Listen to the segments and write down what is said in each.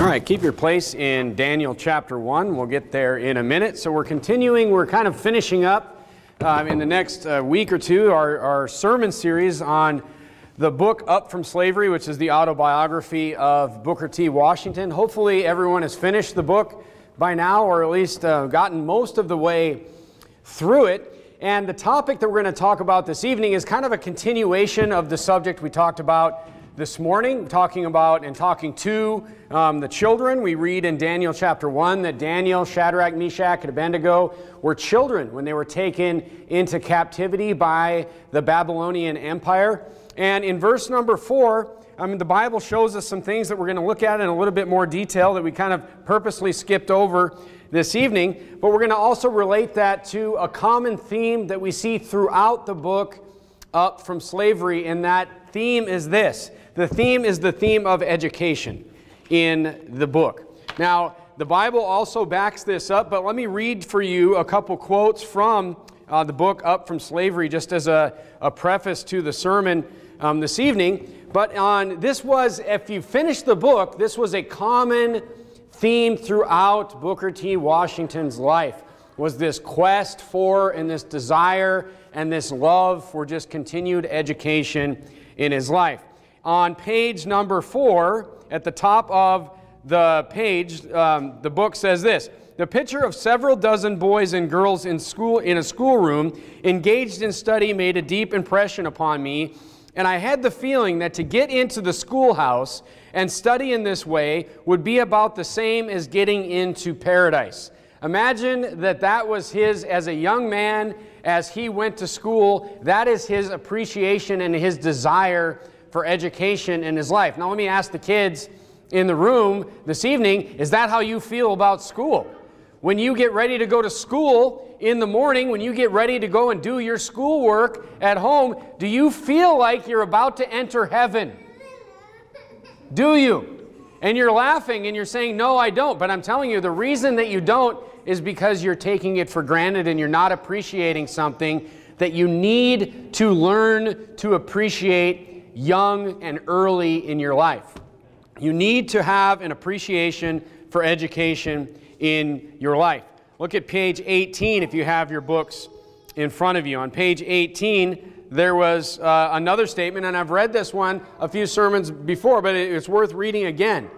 All right, keep your place in Daniel chapter 1. We'll get there in a minute. So we're continuing, we're kind of finishing up um, in the next uh, week or two our, our sermon series on the book Up from Slavery, which is the autobiography of Booker T. Washington. Hopefully, everyone has finished the book by now, or at least uh, gotten most of the way through it. And the topic that we're going to talk about this evening is kind of a continuation of the subject we talked about this morning, talking about and talking to um, the children. We read in Daniel chapter 1 that Daniel, Shadrach, Meshach, and Abednego were children when they were taken into captivity by the Babylonian Empire. And in verse number 4, I mean, the Bible shows us some things that we're going to look at in a little bit more detail that we kind of purposely skipped over this evening. But we're going to also relate that to a common theme that we see throughout the book up from slavery, and that theme is this the theme is the theme of education in the book. Now, the Bible also backs this up, but let me read for you a couple quotes from uh, the book Up from Slavery, just as a, a preface to the sermon um, this evening. But on this was, if you finish the book, this was a common theme throughout Booker T. Washington's life was this quest for and this desire and this love for just continued education in his life on page number four, at the top of the page, um, the book says this The picture of several dozen boys and girls in, school, in a schoolroom engaged in study made a deep impression upon me, and I had the feeling that to get into the schoolhouse and study in this way would be about the same as getting into paradise. Imagine that that was his as a young man as he went to school. That is his appreciation and his desire for education in his life. Now, let me ask the kids in the room this evening is that how you feel about school? When you get ready to go to school in the morning, when you get ready to go and do your schoolwork at home, do you feel like you're about to enter heaven? Do you? And you're laughing and you're saying, No, I don't. But I'm telling you, the reason that you don't is because you're taking it for granted and you're not appreciating something that you need to learn to appreciate young and early in your life. You need to have an appreciation for education in your life. Look at page 18 if you have your books in front of you. On page 18, there was uh, another statement, and I've read this one a few sermons before, but it's worth reading again.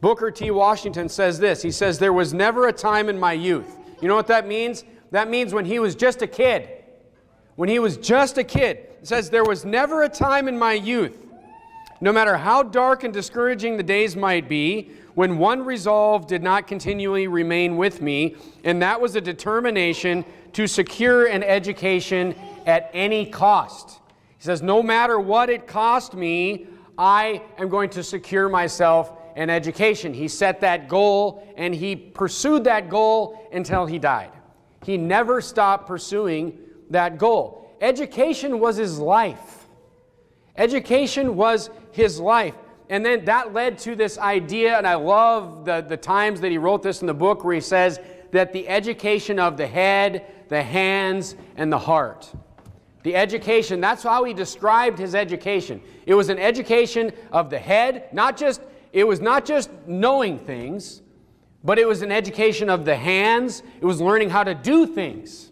Booker T. Washington says this He says, There was never a time in my youth. You know what that means? That means when he was just a kid. When he was just a kid. It says, There was never a time in my youth, no matter how dark and discouraging the days might be, when one resolve did not continually remain with me, and that was a determination to secure an education at any cost. He says, No matter what it cost me, I am going to secure myself an education. He set that goal and he pursued that goal until he died. He never stopped pursuing that goal. Education was his life. Education was his life. And then that led to this idea, and I love the, the times that he wrote this in the book where he says that the education of the head, the hands, and the heart. The education, that's how he described his education. It was an education of the head, not just, it was not just knowing things, but it was an education of the hands. It was learning how to do things.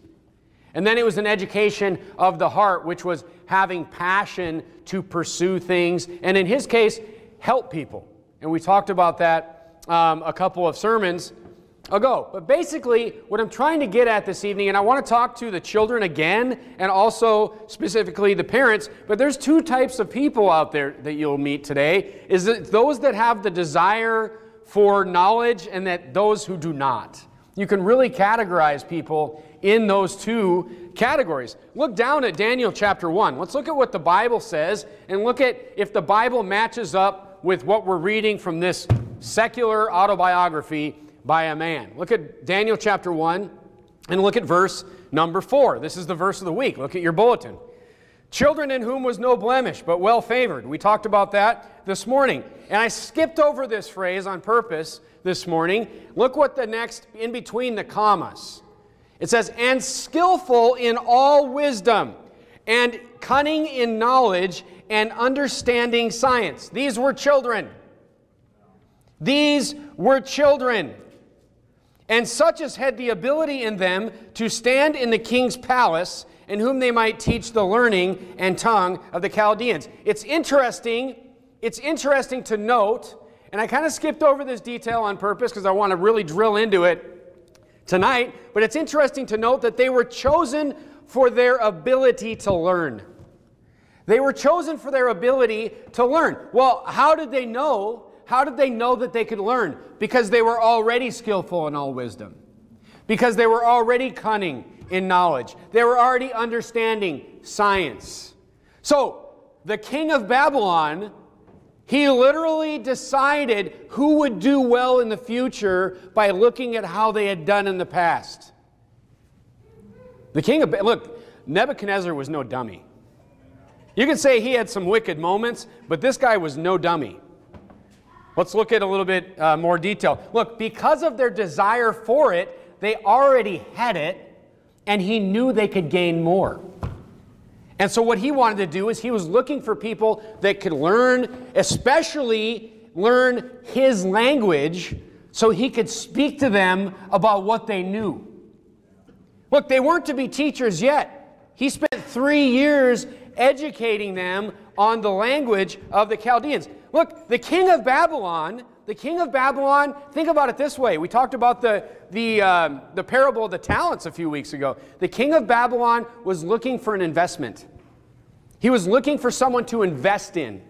And then it was an education of the heart, which was having passion to pursue things, and in his case, help people. And we talked about that um, a couple of sermons ago. But basically, what I'm trying to get at this evening, and I want to talk to the children again, and also specifically the parents, but there's two types of people out there that you'll meet today, is that those that have the desire for knowledge and that those who do not. You can really categorize people in those two categories. Look down at Daniel chapter 1. Let's look at what the Bible says and look at if the Bible matches up with what we're reading from this secular autobiography by a man. Look at Daniel chapter 1 and look at verse number 4. This is the verse of the week. Look at your bulletin. Children in whom was no blemish, but well favored. We talked about that this morning. And I skipped over this phrase on purpose this morning. Look what the next, in between the commas. It says, and skillful in all wisdom, and cunning in knowledge, and understanding science. These were children. These were children, and such as had the ability in them to stand in the king's palace, in whom they might teach the learning and tongue of the Chaldeans. It's interesting, it's interesting to note, and I kind of skipped over this detail on purpose because I want to really drill into it tonight, but it's interesting to note that they were chosen for their ability to learn. They were chosen for their ability to learn. Well, how did they know? How did they know that they could learn? Because they were already skillful in all wisdom. Because they were already cunning in knowledge. They were already understanding science. So, the king of Babylon, he literally decided who would do well in the future by looking at how they had done in the past. The king of, look, Nebuchadnezzar was no dummy. You can say he had some wicked moments, but this guy was no dummy. Let's look at a little bit uh, more detail. Look, because of their desire for it, they already had it, and he knew they could gain more. And so, what he wanted to do is he was looking for people that could learn, especially learn his language, so he could speak to them about what they knew. Look, they weren't to be teachers yet. He spent three years educating them on the language of the Chaldeans. Look, the king of Babylon, the king of Babylon, think about it this way. We talked about the, the, um, the parable of the talents a few weeks ago. The king of Babylon was looking for an investment, he was looking for someone to invest in.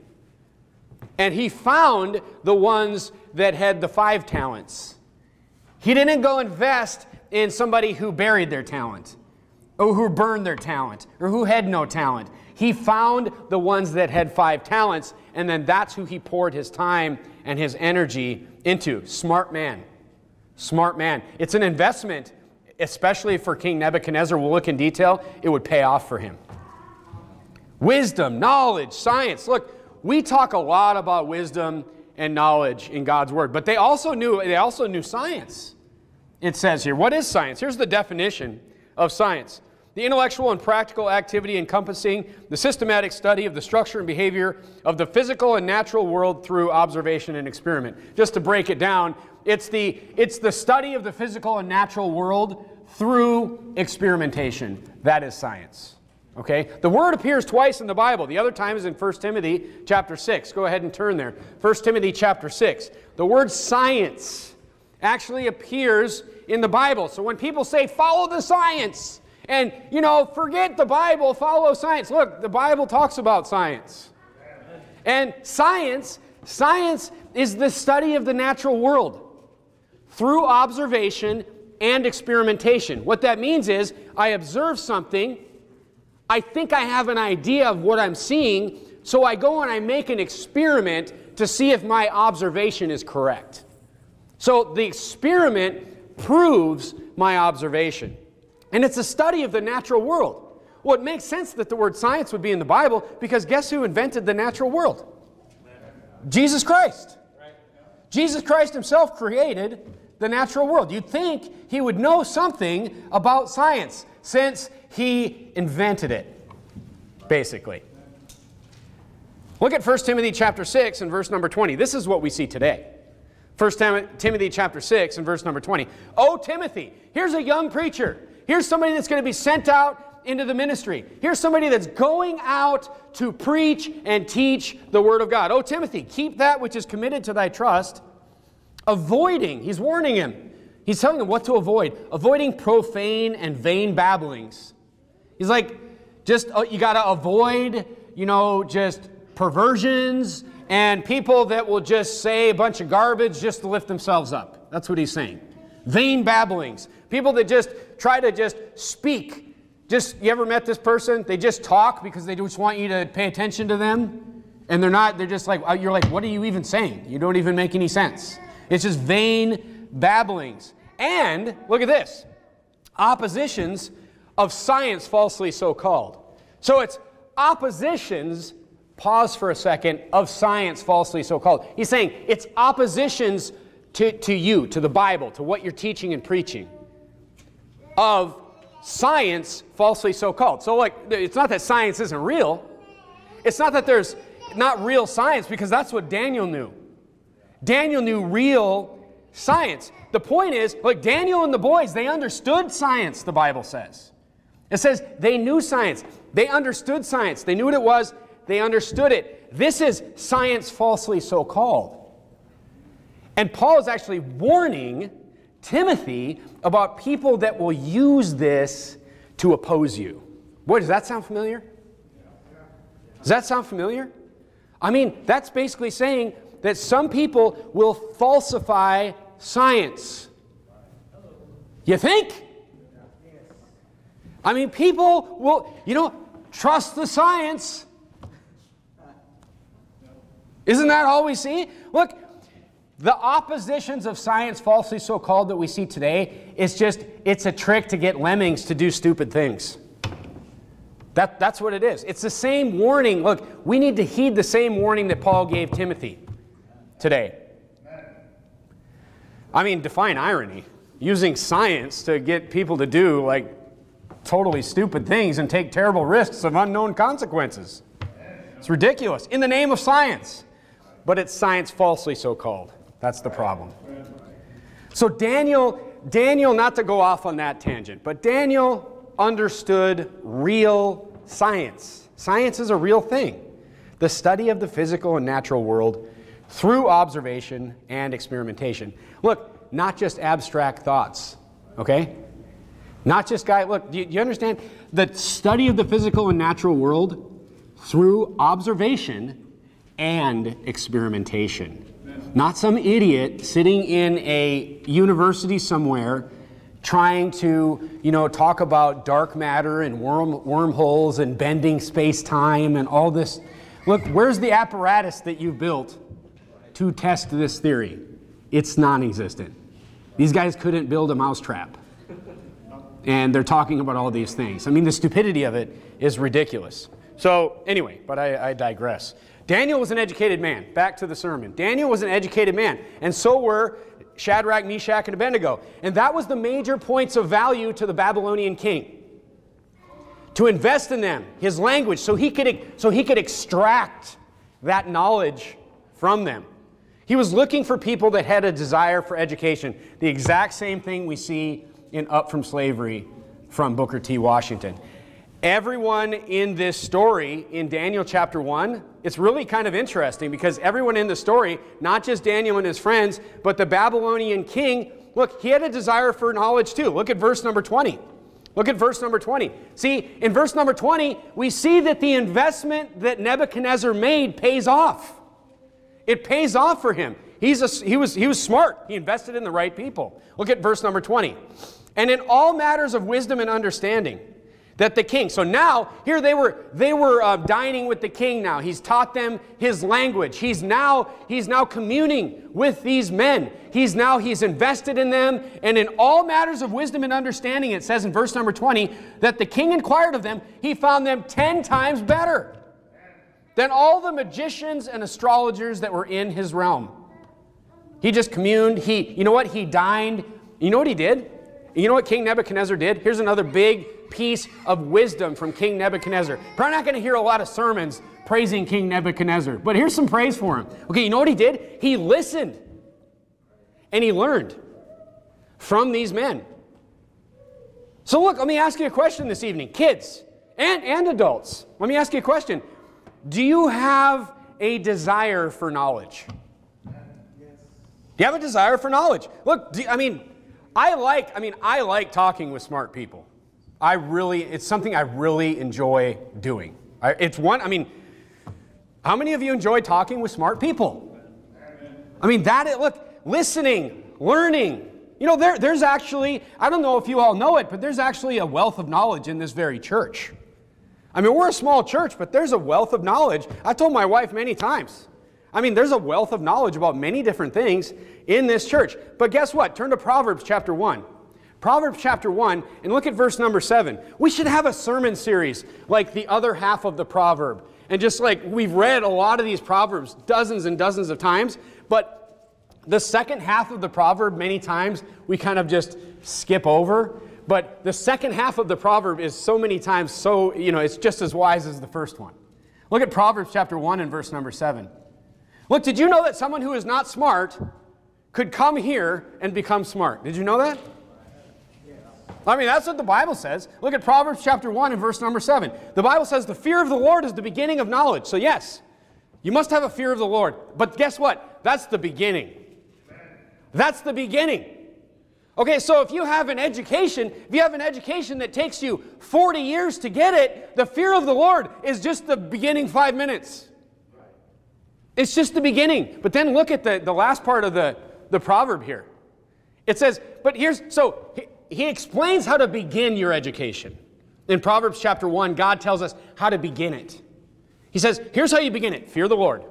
And he found the ones that had the five talents. He didn't go invest in somebody who buried their talent, or who burned their talent, or who had no talent. He found the ones that had five talents, and then that's who he poured his time and his energy into. Smart man. Smart man. It's an investment, especially for King Nebuchadnezzar. We'll look in detail. It would pay off for him. Wisdom, knowledge, science. Look, we talk a lot about wisdom and knowledge in God's word, but they also knew they also knew science. It says here, what is science? Here's the definition of science the intellectual and practical activity encompassing the systematic study of the structure and behavior of the physical and natural world through observation and experiment. Just to break it down, it's the, it's the study of the physical and natural world through experimentation. That is science. Okay? The word appears twice in the Bible. The other time is in 1 Timothy chapter 6. Go ahead and turn there. 1 Timothy chapter 6. The word science actually appears in the Bible. So when people say follow the science, and, you know, forget the Bible, follow science. Look, the Bible talks about science. And science, science is the study of the natural world through observation and experimentation. What that means is I observe something, I think I have an idea of what I'm seeing, so I go and I make an experiment to see if my observation is correct. So the experiment proves my observation. And it's a study of the natural world. Well, it makes sense that the word science would be in the Bible because guess who invented the natural world? Jesus Christ. Jesus Christ himself created the natural world. You'd think he would know something about science since he invented it, basically. Look at 1 Timothy chapter 6 and verse number 20. This is what we see today. 1 Timothy chapter 6 and verse number 20. Oh, Timothy, here's a young preacher Here's somebody that's going to be sent out into the ministry. Here's somebody that's going out to preach and teach the Word of God. Oh, Timothy, keep that which is committed to thy trust, avoiding, he's warning him. He's telling him what to avoid, avoiding profane and vain babblings. He's like, just, uh, you got to avoid, you know, just perversions and people that will just say a bunch of garbage just to lift themselves up. That's what he's saying. Vain babblings. People that just try to just speak. Just, you ever met this person? They just talk because they just want you to pay attention to them. And they're not, they're just like, uh, you're like, what are you even saying? You don't even make any sense. It's just vain babblings. And, look at this oppositions of science falsely so called. So it's oppositions, pause for a second, of science falsely so called. He's saying it's oppositions to, to you, to the Bible, to what you're teaching and preaching of science falsely so called. So, like, it's not that science isn't real. It's not that there's not real science because that's what Daniel knew. Daniel knew real science. The point is, like Daniel and the boys, they understood science, the Bible says. It says they knew science. They understood science. They knew what it was. They understood it. This is science falsely so called. And Paul is actually warning Timothy about people that will use this to oppose you. Boy, does that sound familiar? Does that sound familiar? I mean, that's basically saying that some people will falsify science. You think? I mean, people will, you know, trust the science. Isn't that all we see? Look, the oppositions of science, falsely so called, that we see today is just, it's a trick to get lemmings to do stupid things. That, that's what it is. It's the same warning. Look, we need to heed the same warning that Paul gave Timothy today. I mean, define irony. Using science to get people to do like totally stupid things and take terrible risks of unknown consequences. It's ridiculous. In the name of science. But it's science falsely so called. That's the problem. So Daniel, Daniel, not to go off on that tangent, but Daniel understood real science. Science is a real thing. The study of the physical and natural world through observation and experimentation. Look, not just abstract thoughts, okay? Not just guy, look, do you, do you understand? The study of the physical and natural world through observation and experimentation. Not some idiot sitting in a university somewhere trying to, you know, talk about dark matter and worm, wormholes and bending space-time and all this. Look, where's the apparatus that you built to test this theory? It's non-existent. These guys couldn't build a mousetrap. And they're talking about all these things. I mean, the stupidity of it is ridiculous. So, anyway, but I, I digress. Daniel was an educated man. Back to the sermon. Daniel was an educated man, and so were Shadrach, Meshach, and Abednego. And that was the major points of value to the Babylonian king. To invest in them, his language, so he could, so he could extract that knowledge from them. He was looking for people that had a desire for education. The exact same thing we see in Up from Slavery from Booker T. Washington. Everyone in this story in Daniel chapter 1, it's really kind of interesting because everyone in the story, not just Daniel and his friends, but the Babylonian king, look, he had a desire for knowledge too. Look at verse number 20. Look at verse number 20. See, in verse number 20, we see that the investment that Nebuchadnezzar made pays off. It pays off for him. He's a, he, was, he was smart. He invested in the right people. Look at verse number 20. And in all matters of wisdom and understanding, that the king so now here they were they were uh, dining with the king now. He's taught them his language. He's now he's now communing with these men. He's now he's invested in them. And in all matters of wisdom and understanding it says in verse number 20 that the king inquired of them he found them 10 times better than all the magicians and astrologers that were in his realm. He just communed. He you know what? He dined. You know what he did? You know what King Nebuchadnezzar did? Here's another big piece of wisdom from King Nebuchadnezzar. Probably not going to hear a lot of sermons praising King Nebuchadnezzar, but here's some praise for him. Okay, you know what he did? He listened and he learned from these men. So, look, let me ask you a question this evening, kids and, and adults. Let me ask you a question. Do you have a desire for knowledge? Do you have a desire for knowledge? Look, do, I mean, I like, I mean, I like talking with smart people. I really, it's something I really enjoy doing. I, it's one, I mean, how many of you enjoy talking with smart people? I mean, that, it look, listening, learning. You know, there, there's actually, I don't know if you all know it, but there's actually a wealth of knowledge in this very church. I mean, we're a small church, but there's a wealth of knowledge. I told my wife many times. I mean, there's a wealth of knowledge about many different things in this church. But guess what? Turn to Proverbs chapter 1. Proverbs chapter 1, and look at verse number 7. We should have a sermon series like the other half of the proverb. And just like we've read a lot of these proverbs dozens and dozens of times, but the second half of the proverb, many times, we kind of just skip over. But the second half of the proverb is so many times so, you know, it's just as wise as the first one. Look at Proverbs chapter 1 and verse number 7. Look, did you know that someone who is not smart could come here and become smart? Did you know that? I mean, that's what the Bible says. Look at Proverbs chapter 1 and verse number 7. The Bible says the fear of the Lord is the beginning of knowledge. So, yes, you must have a fear of the Lord. But guess what? That's the beginning. That's the beginning. Okay, so if you have an education, if you have an education that takes you 40 years to get it, the fear of the Lord is just the beginning five minutes. It's just the beginning. But then look at the, the last part of the, the proverb here. It says, but here's, so he, explains how to begin your education. In Proverbs chapter 1, God tells us how to begin it. He says, here's how you begin it fear the Lord.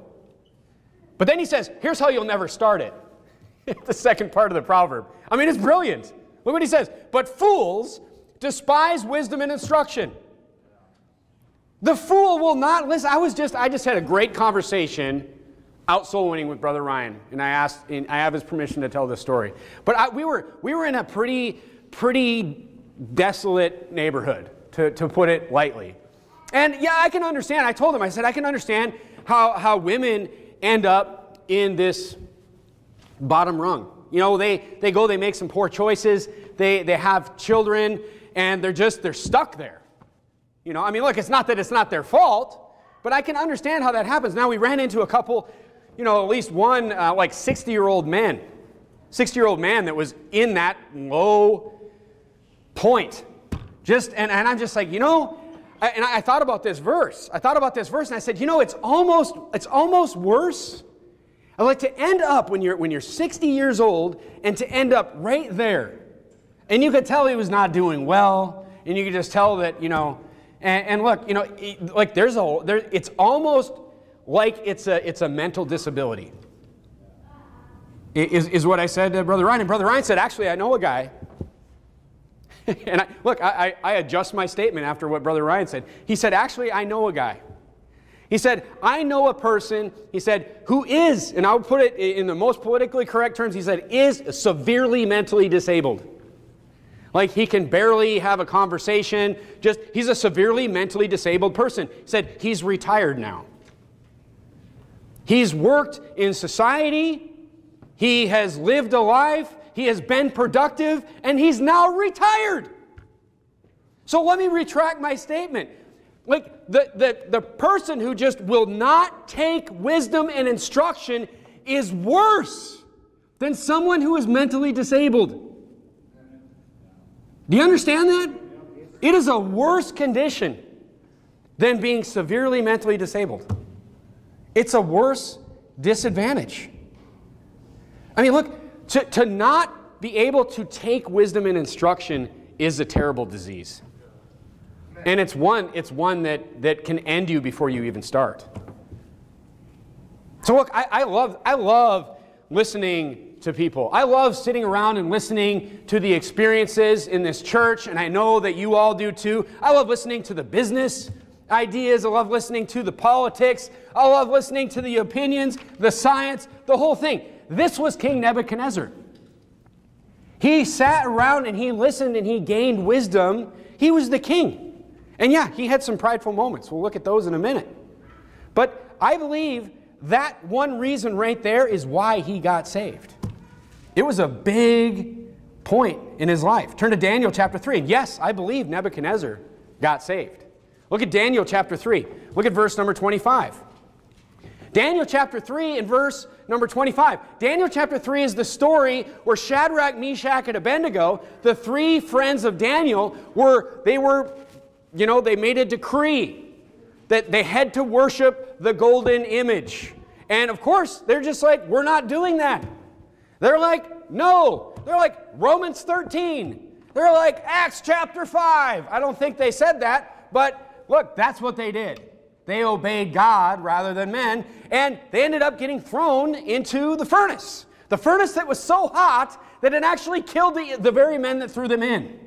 But then he says, here's how you'll never start it. the second part of the proverb. I mean, it's brilliant. Look what he says. But fools despise wisdom and instruction. The fool will not listen. I was just, I just had a great conversation out soul winning with Brother Ryan, and I asked, and I have his permission to tell this story. But I, we were we were in a pretty pretty desolate neighborhood, to, to put it lightly. And yeah, I can understand. I told him, I said, I can understand how, how women end up in this bottom rung. You know, they, they go, they make some poor choices, they, they have children, and they're just, they're stuck there. You know, I mean, look, it's not that it's not their fault, but I can understand how that happens. Now, we ran into a couple you know, at least one uh, like 60 year old man, 60 year old man that was in that low point. Just, and, and I'm just like, you know, and I thought about this verse. I thought about this verse and I said, you know, it's almost, it's almost worse. I like to end up when you're, when you're 60 years old and to end up right there. And you could tell he was not doing well. And you could just tell that, you know, and, and look, you know, like there's a, there, it's almost like it's a, it's a mental disability. Is, is what I said to Brother Ryan. And Brother Ryan said, actually, I know a guy. and I, look, I, I adjust my statement after what Brother Ryan said. He said, actually, I know a guy. He said, I know a person, he said, who is, and I'll put it in the most politically correct terms, he said, is severely mentally disabled. Like he can barely have a conversation, just, he's a severely mentally disabled person. He said, he's retired now. He's worked in society, he has lived a life, he has been productive, and he's now retired. So let me retract my statement. Like the, the, the person who just will not take wisdom and instruction is worse than someone who is mentally disabled. Do you understand that? It is a worse condition than being severely mentally disabled. It's a worse disadvantage. I mean, look, to, to not be able to take wisdom and instruction is a terrible disease. And it's one, it's one that, that can end you before you even start. So look, I, I, love, I love listening to people. I love sitting around and listening to the experiences in this church, and I know that you all do too. I love listening to the business ideas. I love listening to the politics. I love listening to the opinions, the science, the whole thing. This was King Nebuchadnezzar. He sat around and he listened and he gained wisdom. He was the king. And yeah, he had some prideful moments. We'll look at those in a minute. But I believe that one reason right there is why he got saved. It was a big point in his life. Turn to Daniel chapter 3. And Yes, I believe Nebuchadnezzar got saved. Look at Daniel chapter 3. Look at verse number 25. Daniel chapter 3 and verse number 25. Daniel chapter 3 is the story where Shadrach, Meshach, and Abednego, the three friends of Daniel, were, they were, you know, they made a decree that they had to worship the golden image. And of course, they're just like, we're not doing that. They're like, no. They're like, Romans 13. They're like, Acts chapter 5. I don't think they said that, but look, that's what they did. They obeyed God rather than men, and they ended up getting thrown into the furnace. The furnace that was so hot that it actually killed the, the very men that threw them in.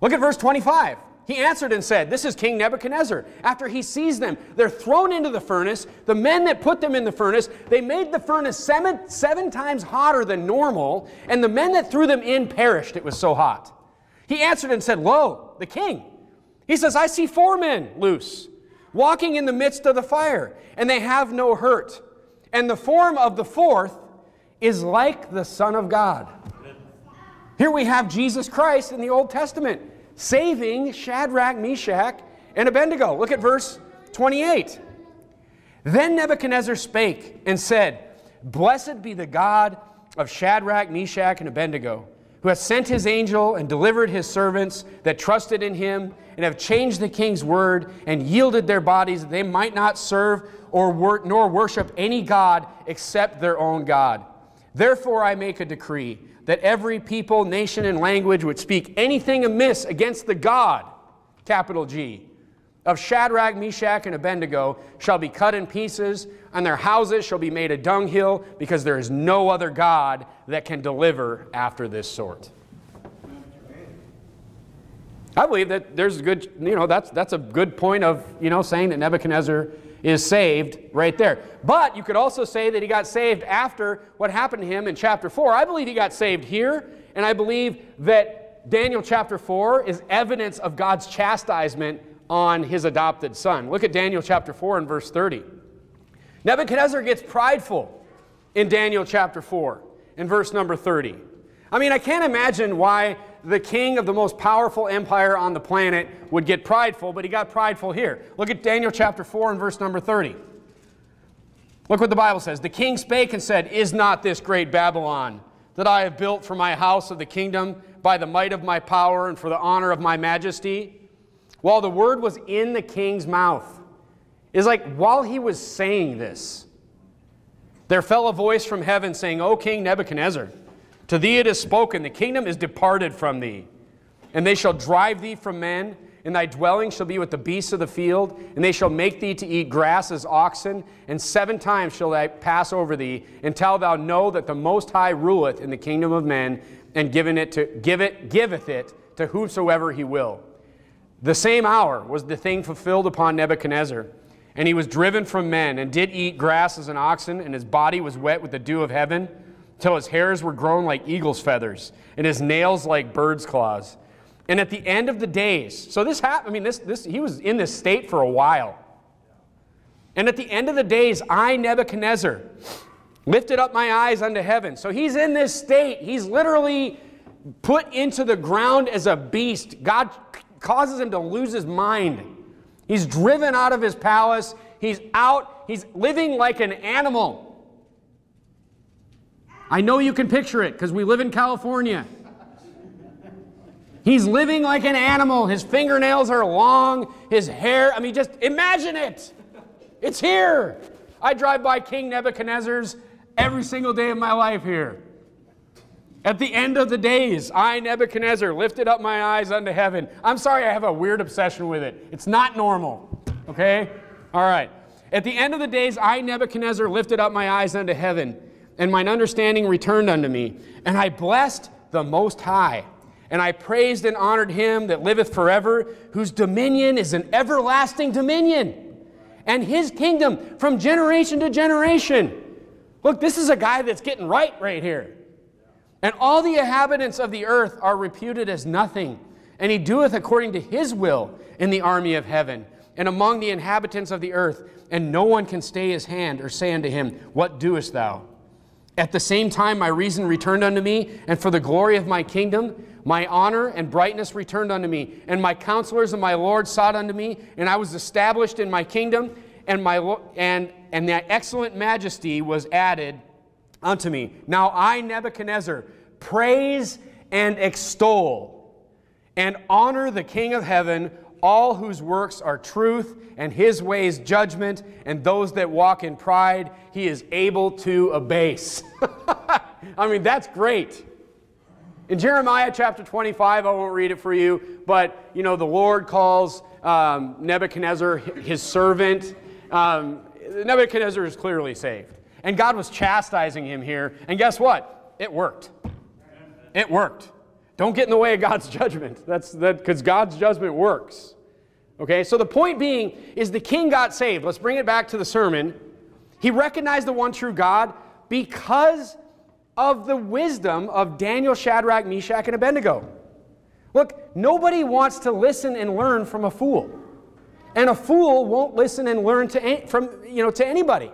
Look at verse 25. He answered and said, This is King Nebuchadnezzar. After he sees them, they're thrown into the furnace. The men that put them in the furnace, they made the furnace seven, seven times hotter than normal, and the men that threw them in perished. It was so hot. He answered and said, Lo, the king he says, I see four men loose, walking in the midst of the fire, and they have no hurt. And the form of the fourth is like the Son of God. Here we have Jesus Christ in the Old Testament saving Shadrach, Meshach, and Abednego. Look at verse 28. Then Nebuchadnezzar spake and said, Blessed be the God of Shadrach, Meshach, and Abednego, who has sent his angel and delivered his servants that trusted in him, and have changed the king's word, and yielded their bodies that they might not serve or wor nor worship any God except their own God. Therefore I make a decree that every people, nation, and language would speak anything amiss against the God, capital G, of Shadrach, Meshach, and Abednego shall be cut in pieces, and their houses shall be made a dunghill, because there is no other God that can deliver after this sort. I believe that there's a good, you know, that's, that's a good point of, you know, saying that Nebuchadnezzar is saved right there. But you could also say that he got saved after what happened to him in chapter 4. I believe he got saved here, and I believe that Daniel chapter 4 is evidence of God's chastisement on his adopted son. Look at Daniel chapter 4 and verse 30. Nebuchadnezzar gets prideful in Daniel chapter 4 in verse number 30. I mean, I can't imagine why the king of the most powerful empire on the planet would get prideful, but he got prideful here. Look at Daniel chapter 4 and verse number 30. Look what the Bible says. The king spake and said, Is not this great Babylon that I have built for my house of the kingdom by the might of my power and for the honor of my majesty? While the word was in the king's mouth. Is like while he was saying this, there fell a voice from heaven saying, O King Nebuchadnezzar, to thee it is spoken, the kingdom is departed from thee, and they shall drive thee from men, and thy dwelling shall be with the beasts of the field, and they shall make thee to eat grass as oxen, and seven times shall I pass over thee, until thou know that the Most High ruleth in the kingdom of men, and given it to give it giveth it to whosoever he will. The same hour was the thing fulfilled upon Nebuchadnezzar. And he was driven from men, and did eat grass as an oxen, and his body was wet with the dew of heaven, till his hairs were grown like eagle's feathers, and his nails like bird's claws. And at the end of the days, so this happened, I mean, this, this, he was in this state for a while. And at the end of the days, I, Nebuchadnezzar, lifted up my eyes unto heaven. So he's in this state. He's literally put into the ground as a beast. God causes him to lose his mind. He's driven out of his palace. He's out. He's living like an animal. I know you can picture it because we live in California. He's living like an animal. His fingernails are long. His hair, I mean, just imagine it. It's here. I drive by King Nebuchadnezzar's every single day of my life here. At the end of the days, I, Nebuchadnezzar, lifted up my eyes unto heaven. I'm sorry, I have a weird obsession with it. It's not normal, okay? All right. At the end of the days, I, Nebuchadnezzar, lifted up my eyes unto heaven, and mine understanding returned unto me. And I blessed the Most High, and I praised and honored him that liveth forever, whose dominion is an everlasting dominion, and his kingdom from generation to generation. Look, this is a guy that's getting right right here. And all the inhabitants of the earth are reputed as nothing. And he doeth according to his will in the army of heaven and among the inhabitants of the earth. And no one can stay his hand or say unto him, What doest thou? At the same time, my reason returned unto me, and for the glory of my kingdom, my honor and brightness returned unto me. And my counselors and my Lord sought unto me, and I was established in my kingdom, and, my, and, and that excellent majesty was added unto me. Now I, Nebuchadnezzar, praise and extol and honor the King of heaven, all whose works are truth and his ways judgment, and those that walk in pride he is able to abase. I mean, that's great. In Jeremiah chapter 25, I won't read it for you, but you know, the Lord calls um, Nebuchadnezzar his servant. Um, Nebuchadnezzar is clearly saved. And God was chastising him here. And guess what? It worked. It worked. Don't get in the way of God's judgment. That's that because God's judgment works. Okay, so the point being is the king got saved. Let's bring it back to the sermon. He recognized the one true God because of the wisdom of Daniel, Shadrach, Meshach, and Abednego. Look, nobody wants to listen and learn from a fool. And a fool won't listen and learn to, from, you know, to anybody.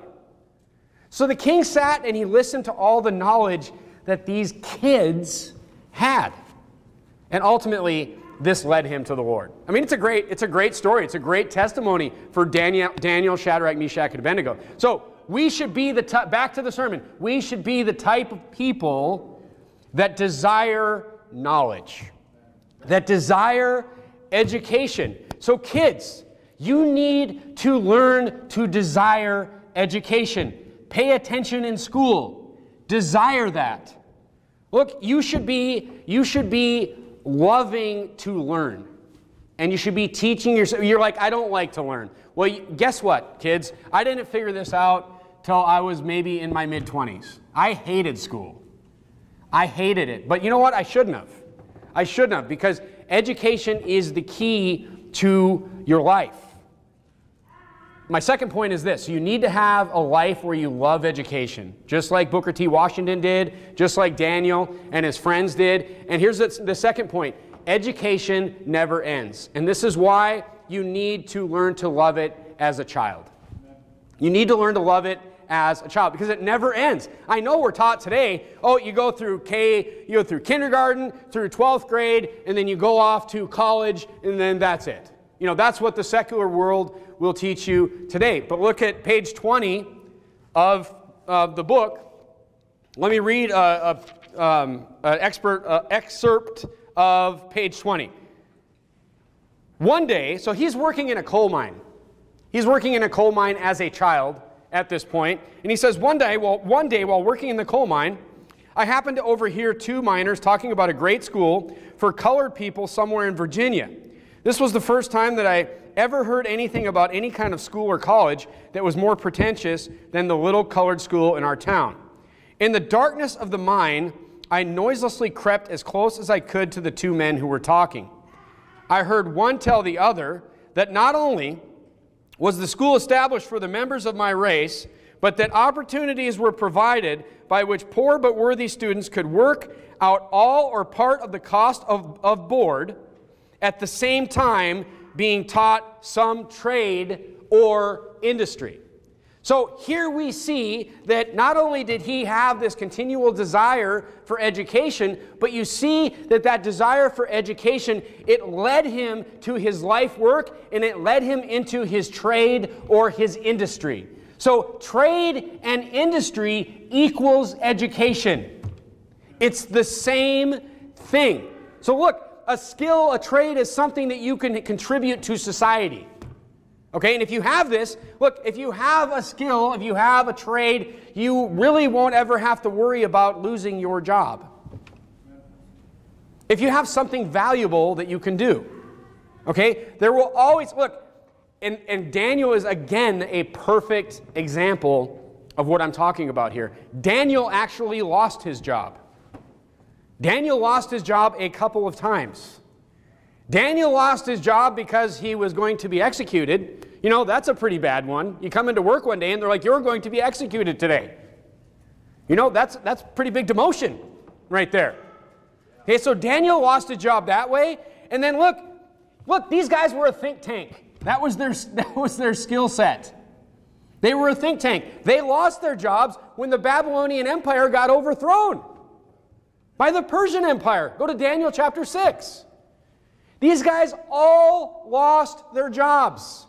So the king sat and he listened to all the knowledge that these kids had. And ultimately, this led him to the Lord. I mean, it's a great, it's a great story. It's a great testimony for Daniel, Daniel Shadrach, Meshach, and Abednego. So we should be the, back to the sermon, we should be the type of people that desire knowledge, that desire education. So kids, you need to learn to desire education. Pay attention in school. Desire that. Look, you should be, you should be loving to learn. And you should be teaching yourself. You're like, I don't like to learn. Well, guess what, kids? I didn't figure this out till I was maybe in my mid 20s. I hated school. I hated it. But you know what? I shouldn't have. I shouldn't have because education is the key to your life. My second point is this you need to have a life where you love education, just like Booker T. Washington did, just like Daniel and his friends did. And here's the, second point education never ends. And this is why you need to learn to love it as a child. You need to learn to love it as a child because it never ends. I know we're taught today, oh, you go through K, you go through kindergarten, through 12th grade, and then you go off to college, and then that's it. You know, that's what the secular world will teach you today. But look at page 20 of uh, the book. Let me read a, a, um, an expert, uh, excerpt of page 20. One day, so he's working in a coal mine. He's working in a coal mine as a child at this point, and he says, one day, well, one day while working in the coal mine, I happened to overhear two miners talking about a great school for colored people somewhere in Virginia. This was the first time that I ever heard anything about any kind of school or college that was more pretentious than the little colored school in our town. In the darkness of the mine, I noiselessly crept as close as I could to the two men who were talking. I heard one tell the other that not only was the school established for the members of my race, but that opportunities were provided by which poor but worthy students could work out all or part of the cost of, of board at the same time being taught some trade or industry. So here we see that not only did he have this continual desire for education, but you see that that desire for education, it led him to his life work and it led him into his trade or his industry. So trade and industry equals education. It's the same thing. So look, a skill, a trade is something that you can contribute to society. Okay, and if you have this, look, if you have a skill, if you have a trade, you really won't ever have to worry about losing your job. If you have something valuable that you can do, okay, there will always, look, and, and Daniel is again a perfect example of what I'm talking about here. Daniel actually lost his job. Daniel lost his job a couple of times. Daniel lost his job because he was going to be executed. You know, that's a pretty bad one. You come into work one day and they're like, you're going to be executed today. You know, that's, that's pretty big demotion right there. Okay, so Daniel lost his job that way. And then look, look, these guys were a think tank. That was their, that was their skill set. They were a think tank. They lost their jobs when the Babylonian Empire got overthrown by the Persian Empire. Go to Daniel chapter 6. These guys all lost their jobs.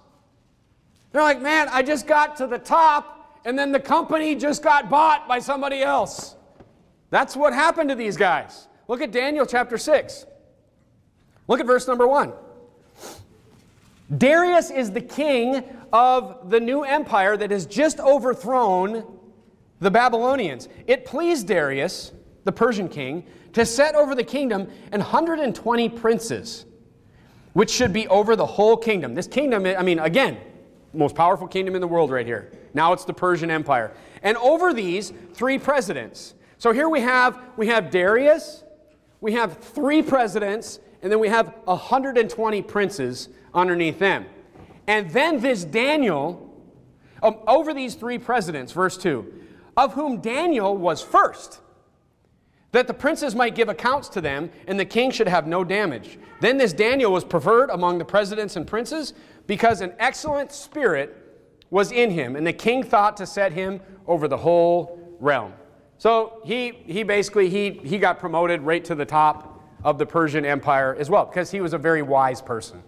They're like, man, I just got to the top, and then the company just got bought by somebody else. That's what happened to these guys. Look at Daniel chapter 6. Look at verse number 1. Darius is the king of the new empire that has just overthrown the Babylonians. It pleased Darius the Persian king, to set over the kingdom an 120 princes, which should be over the whole kingdom. This kingdom, I mean, again, most powerful kingdom in the world right here. Now it's the Persian Empire. And over these, three presidents. So here we have, we have Darius, we have three presidents, and then we have 120 princes underneath them. And then this Daniel, um, over these three presidents, verse 2, of whom Daniel was first that the princes might give accounts to them, and the king should have no damage. Then this Daniel was preferred among the presidents and princes, because an excellent spirit was in him, and the king thought to set him over the whole realm. So he, he basically, he, he got promoted right to the top of the Persian Empire as well, because he was a very wise person.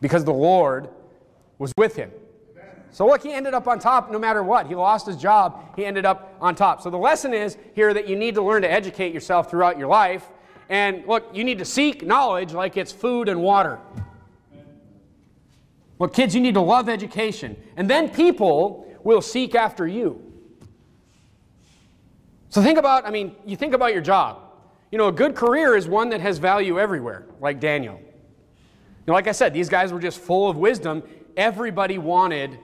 Because the Lord was with him. So look, he ended up on top no matter what. He lost his job, he ended up on top. So the lesson is here that you need to learn to educate yourself throughout your life. And look, you need to seek knowledge like it's food and water. Well, kids, you need to love education. And then people will seek after you. So think about, I mean, you think about your job. You know, a good career is one that has value everywhere, like Daniel. You know, like I said, these guys were just full of wisdom. Everybody wanted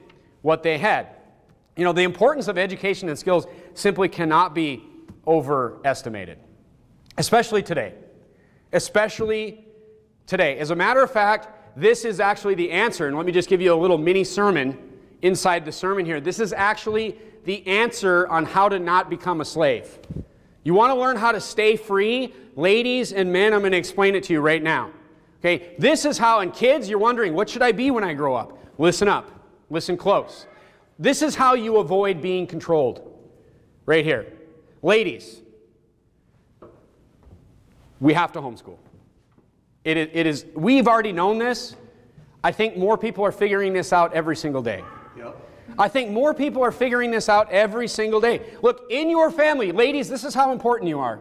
what they had. You know, the importance of education and skills simply cannot be overestimated, especially today. Especially today. As a matter of fact, this is actually the answer. And let me just give you a little mini sermon inside the sermon here. This is actually the answer on how to not become a slave. You want to learn how to stay free? Ladies and men, I'm going to explain it to you right now. Okay, this is how, and kids, you're wondering, what should I be when I grow up? Listen up, listen close. This is how you avoid being controlled. Right here. Ladies, we have to homeschool. It is, it is, we've already known this. I think more people are figuring this out every single day. Yep. I think more people are figuring this out every single day. Look, in your family, ladies, this is how important you are.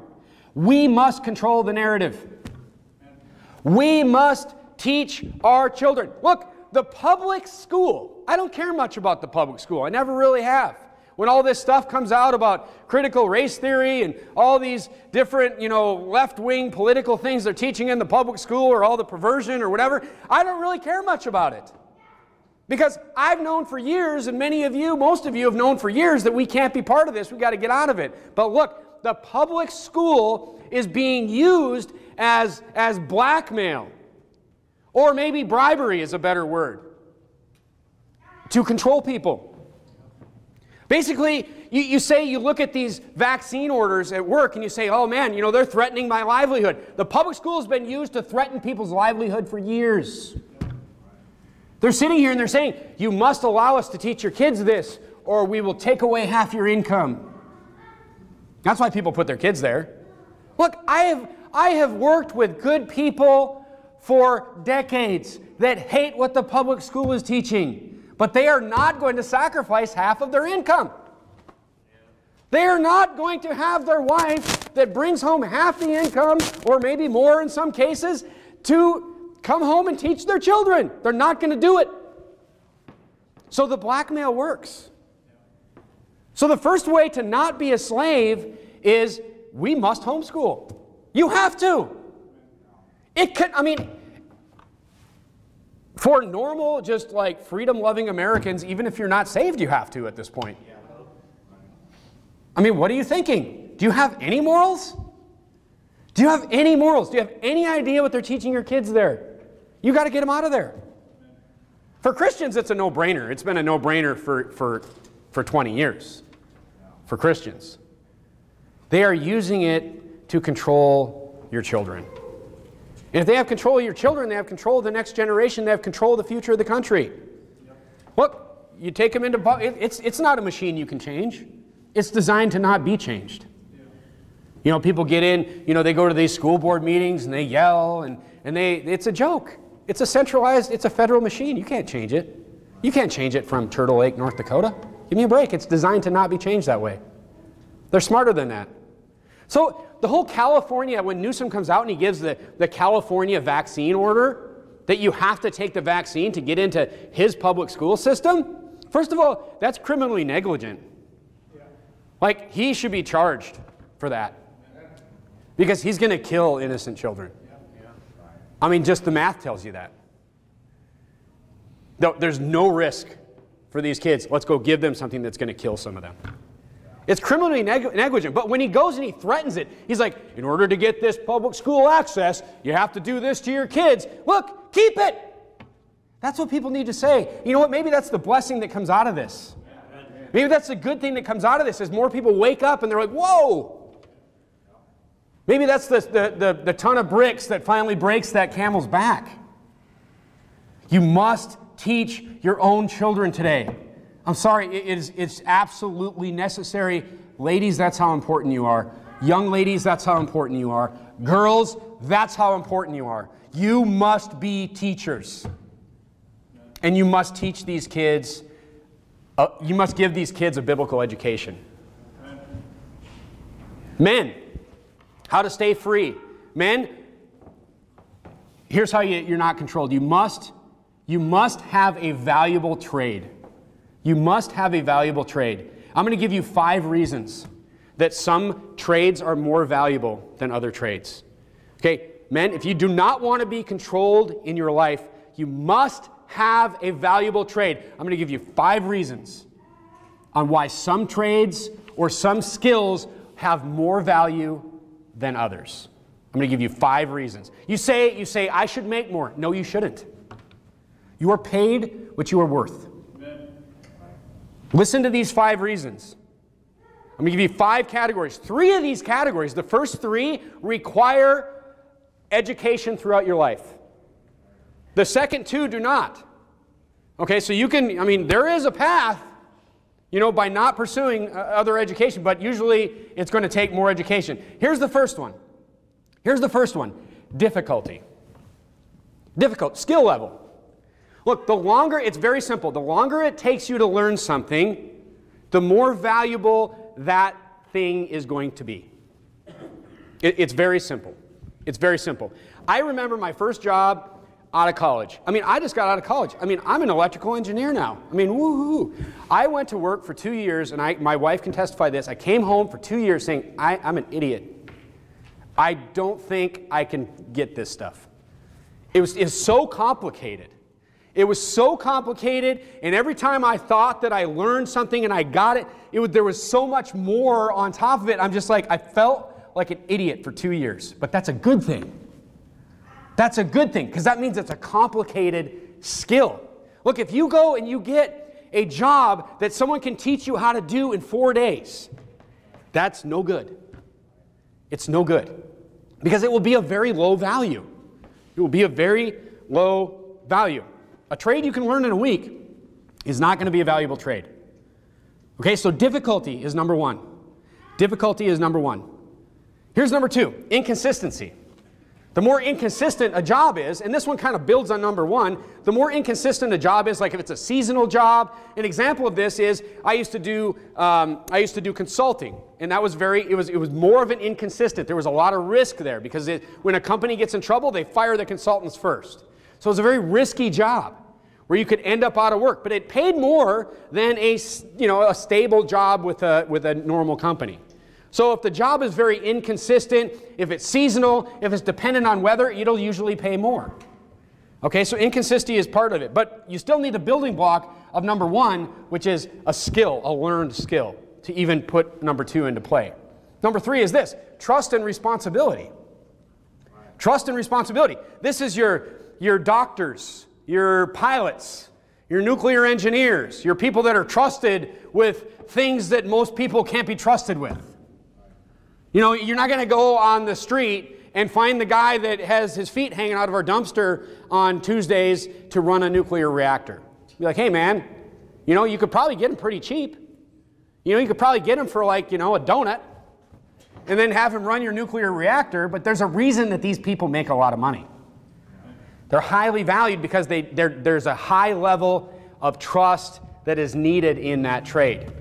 We must control the narrative. We must teach our children. Look, the public school, I don't care much about the public school. I never really have when all this stuff comes out about critical race theory and all these different, you know, left-wing political things they're teaching in the public school or all the perversion or whatever, I don't really care much about it. Because I've known for years, and many of you, most of you have known for years that we can't be part of this. We've got to get out of it. But look, the public school is being used as, as blackmail. Or maybe bribery is a better word. To control people. Basically, you, you say you look at these vaccine orders at work and you say, oh man, you know, they're threatening my livelihood. The public school has been used to threaten people's livelihood for years. They're sitting here and they're saying, you must allow us to teach your kids this or we will take away half your income. That's why people put their kids there. Look, I have, I have worked with good people for decades that hate what the public school is teaching. But they are not going to sacrifice half of their income. They are not going to have their wife that brings home half the income, or maybe more in some cases, to come home and teach their children. They're not going to do it. So the blackmail works. So the first way to not be a slave is we must homeschool. You have to. It can, I mean, for normal, just like freedom loving Americans, even if you're not saved, you have to at this point. I mean, what are you thinking? Do you have any morals? Do you have any morals? Do you have any idea what they're teaching your kids there? You got to get them out of there. For Christians, it's a no brainer. It's been a no brainer for, for, for 20 years. For Christians, they are using it to control your children. And if they have control of your children, they have control of the next generation, they have control of the future of the country. Look, you take them into, it's, it's not a machine you can change. It's designed to not be changed. You know, people get in, you know, they go to these school board meetings and they yell and, and they, it's a joke. It's a centralized, it's a federal machine. You can't change it. You can't change it from Turtle Lake, North Dakota. Give me a break. It's designed to not be changed that way. They're smarter than that. So the whole California, when Newsom comes out and he gives the, the California vaccine order, that you have to take the vaccine to get into his public school system, first of all, that's criminally negligent. Like, he should be charged for that. Because he's going to kill innocent children. I mean, just the math tells you that. No, there's no risk for these kids. Let's go give them something that's going to kill some of them. It's criminally neg negligent. But when he goes and he threatens it, he's like, in order to get this public school access, you have to do this to your kids. Look, keep it. That's what people need to say. You know what? Maybe that's the blessing that comes out of this. Maybe that's the good thing that comes out of this is more people wake up and they're like, whoa. Maybe that's the, the, the, the ton of bricks that finally breaks that camel's back. You must teach your own children today. I'm sorry, it is, it's absolutely necessary. Ladies, that's how important you are. Young ladies, that's how important you are. Girls, that's how important you are. You must be teachers. And you must teach these kids, uh, you must give these kids a biblical education. Men, how to stay free. Men, here's how you, you're not controlled. You must, you must have a valuable trade. You must have a valuable trade. I'm going to give you five reasons that some trades are more valuable than other trades. Okay, men, if you do not want to be controlled in your life, you must have a valuable trade. I'm going to give you five reasons on why some trades or some skills have more value than others. I'm going to give you five reasons. You say, you say, I should make more. No, you shouldn't. You are paid what you are worth. Listen to these five reasons. I'm going to give you five categories. Three of these categories, the first three, require education throughout your life. The second two do not. Okay, so you can, I mean, there is a path, you know, by not pursuing uh, other education, but usually it's going to take more education. Here's the first one. Here's the first one difficulty. Difficult, skill level. Look, the longer, it's very simple. The longer it takes you to learn something, the more valuable that thing is going to be. It, it's very simple. It's very simple. I remember my first job out of college. I mean, I just got out of college. I mean, I'm an electrical engineer now. I mean, woohoo. I went to work for two years, and I, my wife can testify this. I came home for two years saying, I, I'm an idiot. I don't think I can get this stuff. It was, it was so complicated. It was so complicated, and every time I thought that I learned something and I got it, it there was so much more on top of it. I'm just like, I felt like an idiot for two years. But that's a good thing. That's a good thing because that means it's a complicated skill. Look, if you go and you get a job that someone can teach you how to do in four days, that's no good. It's no good because it will be a very low value. It will be a very low value. A trade you can learn in a week is not going to be a valuable trade. Okay, so difficulty is number one. Difficulty is number one. Here's number two inconsistency. The more inconsistent a job is, and this one kind of builds on number one, the more inconsistent a job is, like if it's a seasonal job. An example of this is I used to do um, I used to do consulting, and that was very it was it was more of an inconsistent. There was a lot of risk there because it, when a company gets in trouble, they fire the consultants first. So it's a very risky job where you could end up out of work, but it paid more than a you know a stable job with a with a normal company. So if the job is very inconsistent, if it's seasonal, if it's dependent on weather, it'll usually pay more. Okay, so inconsistency is part of it. But you still need the building block of number one, which is a skill, a learned skill, to even put number two into play. Number three is this trust and responsibility. Trust and responsibility. This is your, your doctors, your pilots, your nuclear engineers, your people that are trusted with things that most people can't be trusted with. You know, you're not going to go on the street and find the guy that has his feet hanging out of our dumpster on Tuesdays to run a nuclear reactor. Be like, hey man, you know, you could probably get him pretty cheap. You know, you could probably get him for like, you know, a donut and then have him run your nuclear reactor, but there's a reason that these people make a lot of money. They're highly valued because they, there's a high level of trust that is needed in that trade.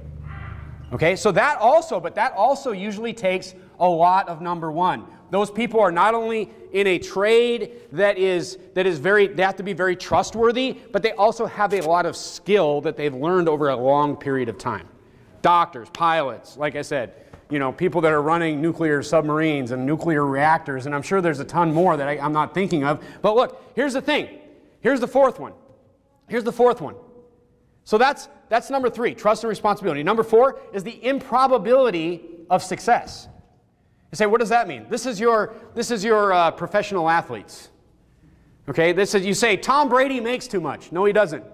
Okay, so that also, but that also usually takes a lot of number one. Those people are not only in a trade that is, that is very, they have to be very trustworthy, but they also have a lot of skill that they've learned over a long period of time. Doctors, pilots, like I said, you know, people that are running nuclear submarines and nuclear reactors, and I'm sure there's a ton more that I, I'm not thinking of. But look, here's the thing. Here's the fourth one. Here's the fourth one. So that's, that's number three, trust and responsibility. Number four is the improbability of success. You say, what does that mean? This is your, this is your uh, professional athletes. Okay, this is, you say, Tom Brady makes too much. No, he doesn't.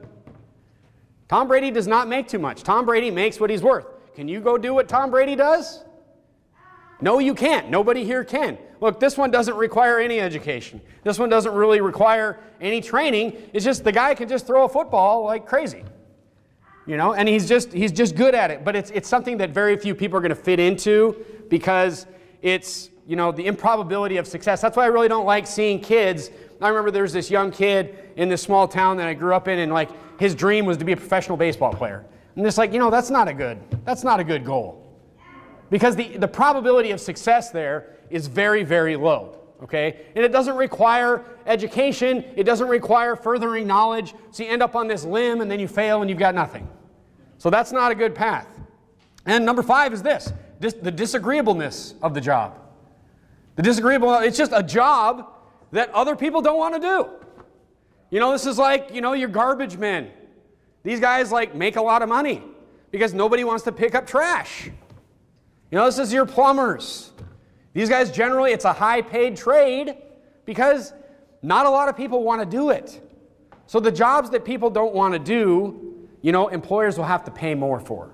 Tom Brady does not make too much. Tom Brady makes what he's worth. Can you go do what Tom Brady does? No, you can't. Nobody here can. Look, this one doesn't require any education. This one doesn't really require any training. It's just the guy can just throw a football like crazy. you know, and he's just he's just good at it. But it's it's something that very few people are going to fit into because it's you know the improbability of success. That's why I really don't like seeing kids. I remember there was this young kid in this small town that I grew up in, and like his dream was to be a professional baseball player. And it's like you know that's not a good that's not a good goal because the the probability of success there is very very low okay? And it doesn't require education, it doesn't require furthering knowledge. So you end up on this limb and then you fail and you've got nothing. So that's not a good path. And number five is this dis- the disagreeableness of the job. The disagreeable, it's just a job that other people don't want to do. You know, this is like, you know, your garbage men. These guys like make a lot of money because nobody wants to pick up trash. You know, this is your plumbers. These guys generally, it's a high paid trade because not a lot of people want to do it. So the jobs that people don't want to do, you know, employers will have to pay more for.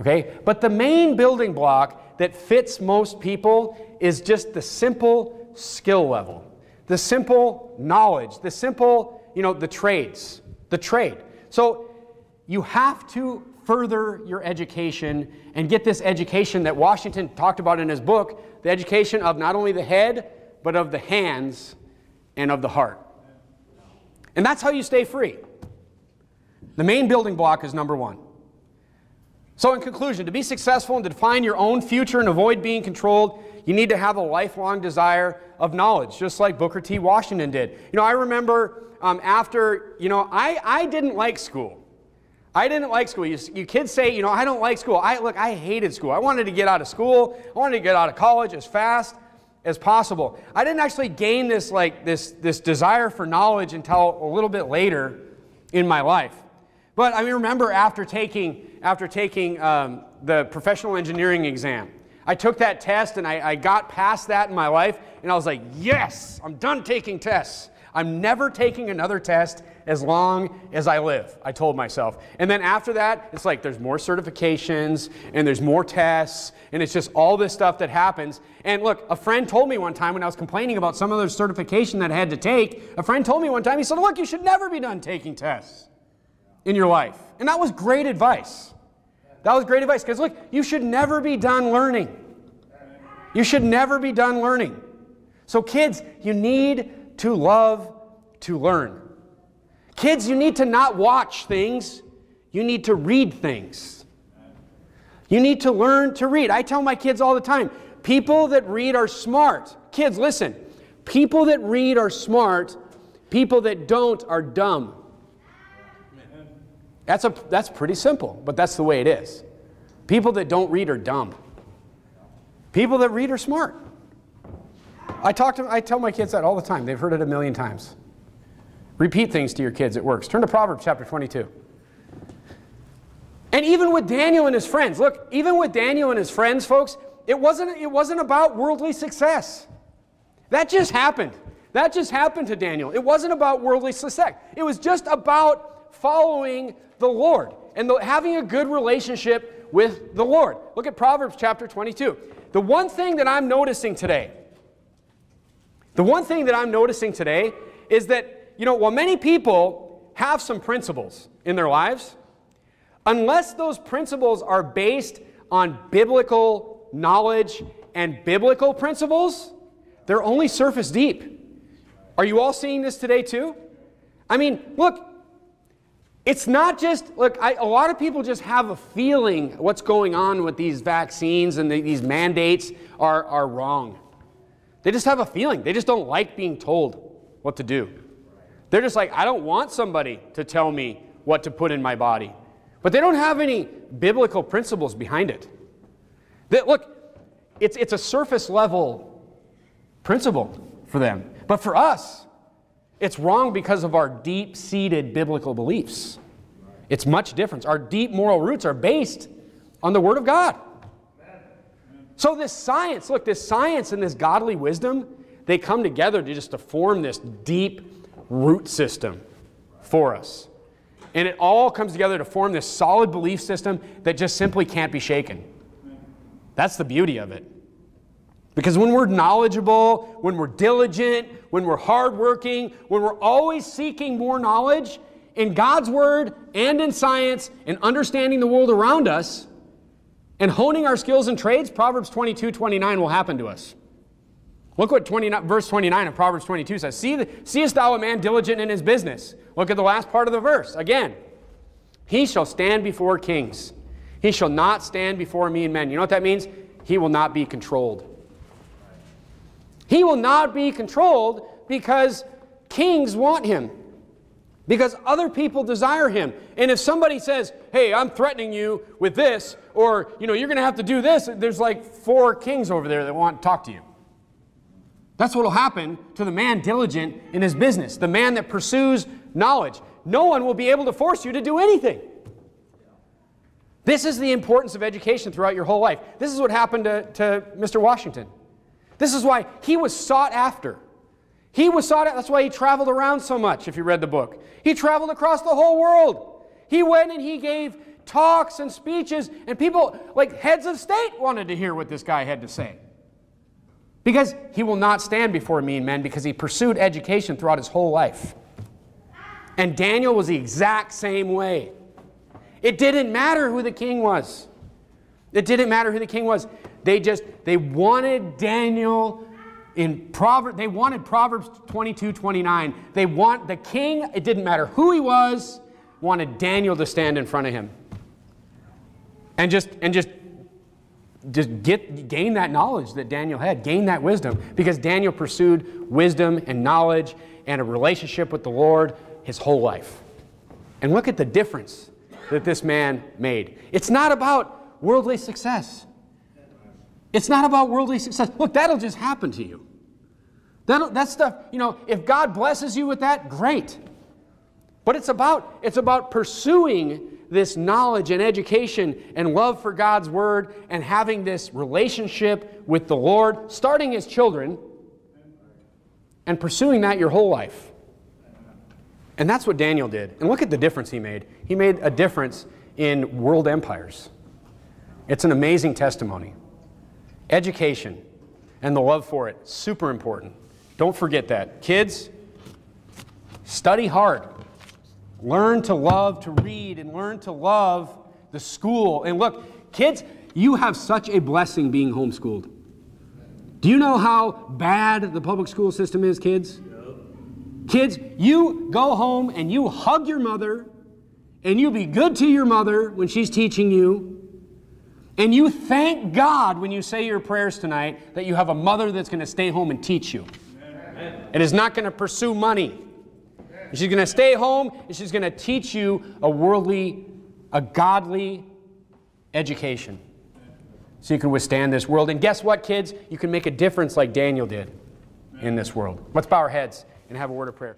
Okay? But the main building block that fits most people is just the simple skill level, the simple knowledge, the simple, you know, the trades, the trade. So you have to further your education and get this education that Washington talked about in his book the education of not only the head, but of the hands and of the heart. And that's how you stay free. The main building block is number one. So, in conclusion, to be successful and to define your own future and avoid being controlled, you need to have a lifelong desire of knowledge, just like Booker T. Washington did. You know, I remember um, after, you know, I, I didn't like school. I didn't like school. You, you, kids say, you know, I don't like school. I look, I hated school. I wanted to get out of school. I wanted to get out of college as fast as possible. I didn't actually gain this like this this desire for knowledge until a little bit later in my life. But I remember after taking after taking um, the professional engineering exam, I took that test and I, I got past that in my life, and I was like, yes, I'm done taking tests. I'm never taking another test as long as I live, I told myself. And then after that, it's like there's more certifications and there's more tests, and it's just all this stuff that happens. And look, a friend told me one time when I was complaining about some other certification that I had to take, a friend told me one time, he said, Look, you should never be done taking tests in your life. And that was great advice. That was great advice because look, you should never be done learning. You should never be done learning. So, kids, you need to love to learn. Kids, you need to not watch things, you need to read things. You need to learn to read. I tell my kids all the time people that read are smart. Kids, listen. People that read are smart, people that don't are dumb. That's, a, that's pretty simple, but that's the way it is. People that don't read are dumb. People that read are smart. I, talk to, I tell my kids that all the time. They've heard it a million times. Repeat things to your kids, it works. Turn to Proverbs chapter 22. And even with Daniel and his friends, look, even with Daniel and his friends, folks, it wasn't, it wasn't about worldly success. That just happened. That just happened to Daniel. It wasn't about worldly success. It was just about following the Lord and the, having a good relationship with the Lord. Look at Proverbs chapter 22. The one thing that I'm noticing today, the one thing that I'm noticing today is that you know, while many people have some principles in their lives, unless those principles are based on biblical knowledge and biblical principles, they're only surface deep. Are you all seeing this today too? I mean, look, it's not just, look, I, a lot of people just have a feeling what's going on with these vaccines and the, these mandates are, are wrong. They just have a feeling. They just don't like being told what to do. They're just like, I don't want somebody to tell me what to put in my body. But they don't have any biblical principles behind it. Look, it's, it's a surface level principle for them. But for us, it's wrong because of our deep seated biblical beliefs. It's much different. Our deep moral roots are based on the Word of God. So, this science, look, this science and this godly wisdom, they come together to just to form this deep root system for us. And it all comes together to form this solid belief system that just simply can't be shaken. That's the beauty of it. Because when we're knowledgeable, when we're diligent, when we're hardworking, when we're always seeking more knowledge, in God's Word and in science and understanding the world around us and honing our skills and trades, Proverbs 22 29 will happen to us. Look what 29, verse 29 of Proverbs 22 says. See the, Seest thou a man diligent in his business? Look at the last part of the verse. Again, he shall stand before kings. He shall not stand before mean men. You know what that means? He will not be controlled. He will not be controlled because kings want him because other people desire him. And if somebody says, "Hey, I'm threatening you with this," or you know, you're going to have to do this, there's like four kings over there that want to talk to you. That's what will happen to the man diligent in his business, the man that pursues knowledge. No one will be able to force you to do anything. This is the importance of education throughout your whole life. This is what happened to, to Mr. Washington. This is why he was sought after. He was sought after. That's why he traveled around so much, if you read the book. He traveled across the whole world. He went and he gave talks and speeches, and people, like heads of state, wanted to hear what this guy had to say. Because he will not stand before mean men because he pursued education throughout his whole life. And Daniel was the exact same way. It didn't matter who the king was. It didn't matter who the king was. They just, they wanted Daniel in Proverbs, they wanted Proverbs 22, 29. They want the king, it didn't matter who he was, wanted Daniel to stand in front of him. And just, and just, just get, gain that knowledge that Daniel had, gain that wisdom, because Daniel pursued wisdom and knowledge and a relationship with the Lord his whole life. And look at the difference that this man made. It's not about worldly success. It's not about worldly success. Look, that'll just happen to you. That, that stuff, you know, if God blesses you with that, great. But it's about, it's about pursuing this knowledge and education and love for God's Word and having this relationship with the Lord, starting as children and pursuing that your whole life. And that's what Daniel did. And look at the difference he made. He made a difference in world empires. It's an amazing testimony. Education and the love for it, super important. Don't forget that. Kids, study hard. Learn to love to read and learn to love the school. And look, kids, you have such a blessing being homeschooled. Do you know how bad the public school system is, kids? Kids, you go home and you hug your mother and you be good to your mother when she's teaching you. And you thank God when you say your prayers tonight that you have a mother that's going to stay home and teach you. Amen. And is not going to pursue money. She's going to stay home and she's going to teach you a worldly, a godly education. So you can withstand this world. And guess what, kids? You can make a difference like Daniel did in this world. Let's bow our heads and have a word of prayer.